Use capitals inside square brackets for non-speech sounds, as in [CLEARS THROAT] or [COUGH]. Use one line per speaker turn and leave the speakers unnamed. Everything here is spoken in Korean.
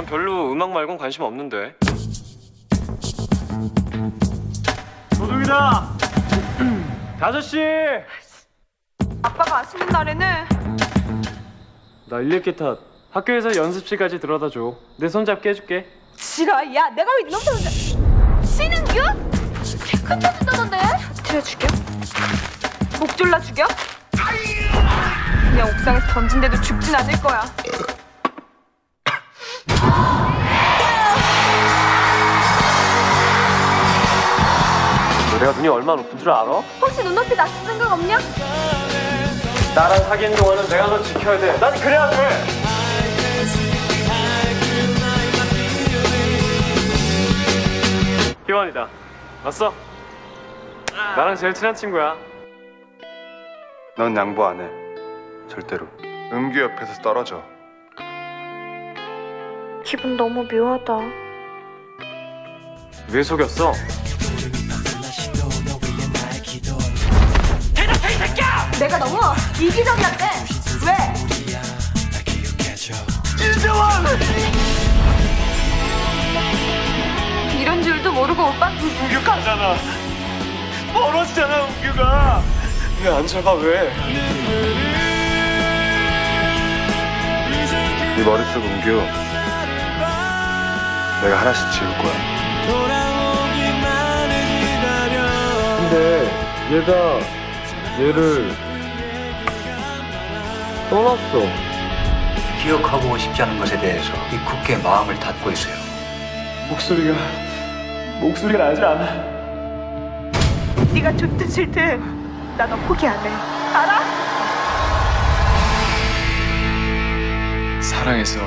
난 별로 음악 말곤 관심 없는데. 도둑이다. 아저씨. [CLEARS THROAT]
아빠가 아시는 날에는
나 일렉 기타 학교에서 연습실까지 들어다 줘. 내 손잡게 해줄게.
지라 야 내가 왜 이놈 혼자 신은규? 큰 터진다던데 터트려 죽여? 목 졸라 죽여? 그냥 옥상에서 던진데도 죽진 않을 거야
내가 눈이 얼마나 높은 줄 알아?
혹시 눈높이 낮출 생각 없냐?
나랑 사귄 동안은 내가 너 지켜야 돼. 난 그래야 돼. 희원이다. 왔어? 나랑 제일 친한 친구야.
넌 양보 안 해. 절대로. 은규 옆에서 떨어져.
기분 너무 묘하다
왜 속였어?
내가 너무 이기적이었대 왜? 이런 줄도 모르고 오빠
은규 가잖아. 멀어지잖아, 은규가. 왜 안 잡아, 왜?
네 머릿속 은규. 내가 하나씩 지울 거야.
근데 얘가 얘를 떠났어.
기억하고 싶지 않은 것에 대해서 이 굳게 마음을 닫고 있어요.
목소리가 목소리가 나지 않아.
네가 좋든 싫든 나 너 포기 안 해 알아?
사랑해서